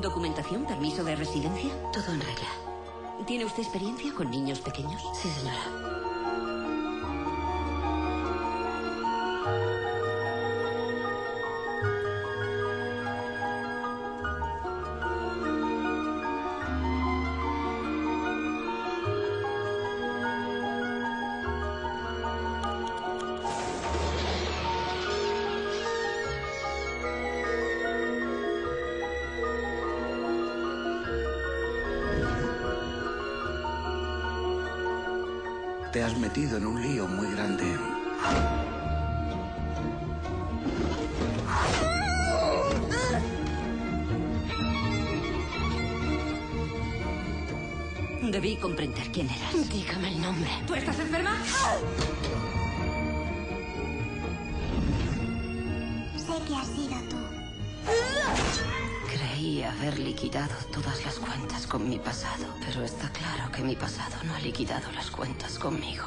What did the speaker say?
¿Documentación? ¿Permiso de residencia? Todo en regla. ¿Tiene usted experiencia con niños pequeños? Sí, señora. Te has metido en un lío muy grande. Debí comprender quién eras. Dígame el nombre. ¿Tú estás enferma? Sé que has sido tú. Creí haber liquidado todas las cuentas con mi pasado, pero está claro que mi pasado no ha liquidado las cuentas conmigo.